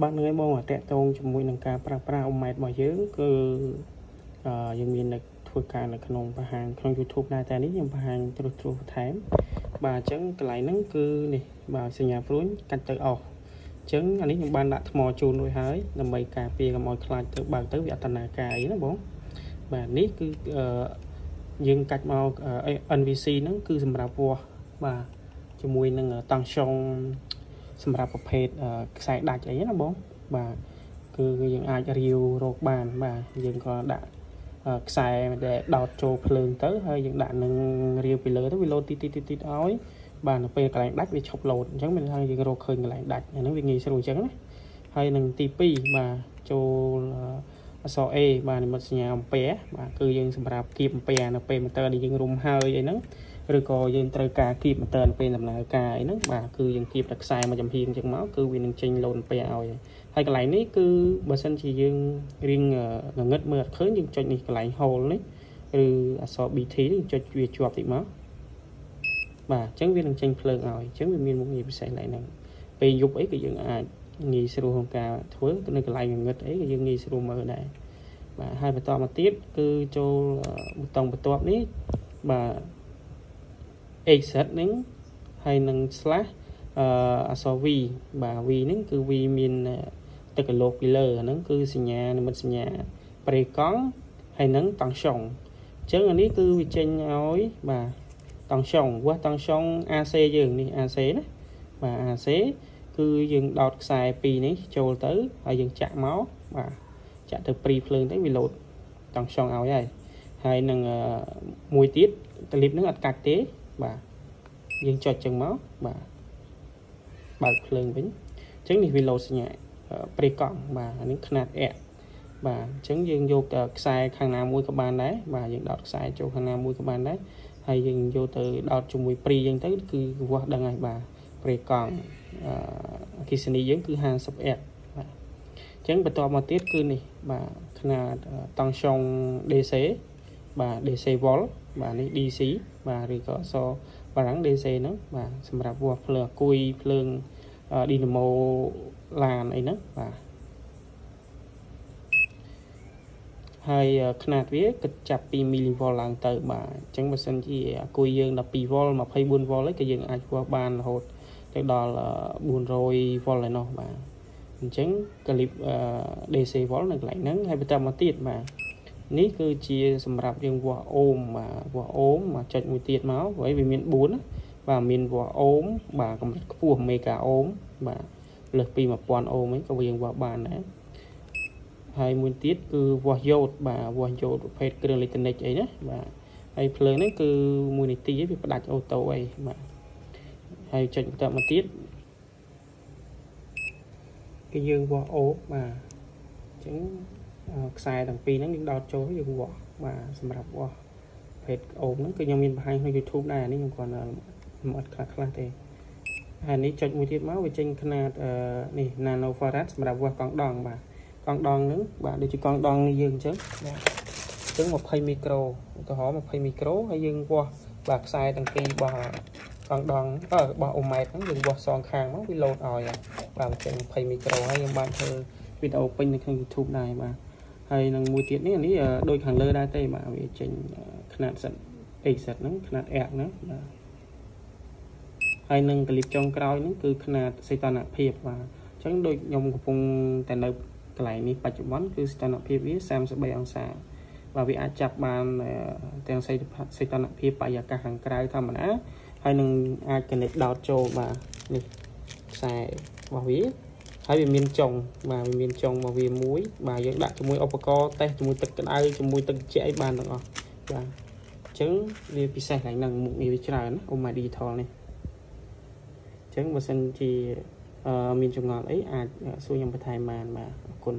បាទនឹងឯងបងតកតងជាមួយនឹងការប្រើប្រាស់អ៊ុំម៉ែតរបស់យើងគឺយើងមាននៅធ្វើការនៅក្នុងបង្ហាញក្នុង YouTube ដែរតែនេះខ្ញុំបង្ហាញត្រួសត្រាសបន្ថែមបាទអញ្ចឹងកន្លែងហ្នឹងគឺនេះបាទសញ្ញាព្រួញកាត់ទៅអស់អញ្ចឹងអានេះខ្ញុំបានដាក់ថ្មជូនរួចហើយដើម្បីការពារកុំឲ្យខ្លាចទៅបើកទៅវាអត្តនាការអីណាបងបាទនេះគឺយើងកាច់មក NVC ហ្នឹងគឺសម្រាប់វាស់បាទជាមួយនឹងតង់ឆុង សម្រាប់ប្រភេទខ្សែដាច់អីណាបងបាទគឺយើងអាចរាវរកបានបាទយើងក៏ដាក់ខ្សែដែលដោតចូលភ្លើងទៅហើយយើងដាក់នឹងរាវពីលើទៅវាលោតទីទីទីទីឲ្យបាទនៅពេលកន្លែងដាច់វាឈប់លោតអញ្ចឹងមានថាយើងរកឃើញកន្លែងដាច់អាហ្នឹងវាងាយស្រួលអញ្ចឹងណាហើយនឹងទី2បាទចូលអក្សរ A បាទនិមិត្តសញ្ញាអំពែបាទគឺយើងសម្រាប់គៀបអំពែនៅពេលម៉ូទ័រដែលយើងរុំហើយអីហ្នឹង ឬក៏យើងត្រូវការគៀបម៉ូទ័រនៅពេលដំណើរការអីហ្នឹងបាទគឺយើងគៀបតែខ្សែមួយចំហៀងអញ្ចឹងមកគឺវានឹងចេញលោនអំពែឲ្យហើយកន្លែងនេះគឺបើសិនជាយើងរៀងងងឹតមើលអត់ឃើញយើងចុចនេះកន្លែង hole នេះឬអក្សរ BT នេះចុចវាជាប់តិចមកបាទអញ្ចឹងវានឹងចេញភ្លើងឲ្យអញ្ចឹងវាមានមុខងារពិសេសឡើងហ្នឹងពេលយប់អីក៏យើងអាចងាយស្រួលក្នុងការធ្វើនៅកន្លែងងងឹតអីក៏យើងងាយស្រួលមើលដែរបាទហើយបន្តមកទៀតគឺចូលប៊ូតុងបន្ទាប់នេះបាទ exit ហ្នឹងហើយនឹង slash អឺអក្សរ v បាទ v ហ្នឹងគឺ v មានទឹកកលោកពីលើអាហ្នឹងគឺសញ្ញានិមិត្តសញ្ញាប្រេកង់ហើយនឹងតង់សុងអញ្ចឹងអានេះគឺវាចេញឲ្យបាទតង់សុងវាស់តង់សុង AC យើងនេះ AC ណាបាទ AC គឺយើងដោតខ្សែ2នេះចូលទៅហើយយើងចាក់មកបាទចាក់ទៅព្រីភ្លើងទៅវាលោតតង់សុងឲ្យហើយហើយនឹងមួយទៀតកលីបនឹងអត់កាត់ទេ បាទយើងចុចចឹងមកបាទបើកភ្លើងវិញអញ្ចឹងនេះវាលោតសញ្ញាព្រេកង់បាទអានេះຂະຫນាត X បាទអញ្ចឹងយើងយកខ្សែខាងណាមួយក៏បានដែរបាទយើងដោតខ្សែចូលខាងណាមួយក៏បានដែរហើយយើងយកទៅដោតជាមួយព្រីអញ្ចឹងទៅគឺវាស់ដឹងហើយបាទព្រេកង់អគិសនីយើងគឺ 50X បាទអញ្ចឹងបន្តមកទៀតគឺនេះបាទຂະຫນាតតង់ឆុង DC បាទ DC wall បាទនេះ DC បាទឬក៏អសបារាំង DC ហ្នឹងបាទសម្រាប់វាស់ភ្លើងអគុយភ្លើង dynamo ឡានអីហ្នឹងបាទហើយຂណាតវាគិតចាប់ពីមីលីវ៉ុលឡើងទៅបាទអញ្ចឹងបើសិនជាអគុយយើង12វ៉ុល24វ៉ុលអីក៏យើងអាចវាស់បានរហូតទៅដល់400វ៉ុលឯណោះបាទអញ្ចឹង clip DC volt នៅកន្លែងហ្នឹងហើយបន្តមកទៀតបាទ នេះគឺជាសម្រាប់យើងវាស់អូមបាទវាស់អូមមកចុចមួយទៀតមកព្រោះវាមាន4ណាបាទមានវាស់អូមបាទកម្រិតខ្ពស់មេហ្គាអូមបាទលើសពី1000អូមហ្នឹងក៏យើងវាស់បានដែរហើយមួយទៀតគឺវាស់យ៉ូតបាទវាស់យ៉ូតប្រភេទគ្រឿងអេឡិចត្រូនិកអីណាបាទហើយភ្លើងនេះគឺ1នាទីវាផ្ដាច់អូតូអីបាទហើយចុចបន្តមកទៀតគឺយើងវាស់អូបាទអញ្ចឹង ខ្សែទាំងពីរហ្នឹងយើងដោតចូលយើងវាស់បាទសម្រាប់វាស់ភេទអូមហ្នឹងគឺខ្ញុំមានបង្ហាញក្នុង YouTube ដែរនេះខ្ញុំគ្រាន់តែមិនអត់ខ្លះខ្លះទេហើយនេះចុចមួយទៀតមកវាចេញຂະຫນាតនេះ nano farad សម្រាប់វាស់កង់ដងបាទកង់ដងហ្នឹងបាទដូចជាកង់ដងនេះយើងអញ្ចឹងបាទអញ្ចឹង20មីក្រូឧទាហរណ៍20មីក្រូហើយយើងវាស់បាទខ្សែទាំងពីររបស់កង់ដងអឺរបស់អូម៉ែតហ្នឹងយើងវាស់សងខាងមកវាលោតឲ្យបាទចេញ20មីក្រូហើយខ្ញុំបានធ្វើវីដេអូពេញនៅក្នុង YouTube ដែរបាទ ហើយនឹងមួយទៀតនេះនេះដូចខាងលើដែរទេបាទវាចេញຂະຫນាតសិត X សិតហ្នឹងຂະຫນាត X ហ្នឹងបាទហើយនឹងកលិបចុងក្រោយហ្នឹងគឺຂະຫນាតសីតុណ្ហភាពបាទអញ្ចឹងដូចខ្ញុំកំពុងតែនៅកន្លែងនេះបច្ចុប្បន្នគឺសីតុណ្ហភាពវា33អង្សាបាទវាអាចចាប់បានទាំងសីតុណ្ហភាពបរិយាកាសខាងក្រៅធម្មតាហើយនឹងអាច connect ដោតចូលបាទនេះខ្សែរបស់វា ហើយវាមានចុងបាទវាមានចុងរបស់វាមួយ បាទយើងដាក់ជាមួយឧបករណ៍តេស្តជាមួយទឹកក្តៅជាមួយទឹកជែកអីបានទាំងអស់បាទអញ្ចឹងវាពិសេសខាងហ្នឹងមុខងារវាច្រើនណា OMA Digital នេះអញ្ចឹងបើសិនជាមានចម្ងល់អីអាចសួរខ្ញុំបន្ថែមបានបាទអរគុណ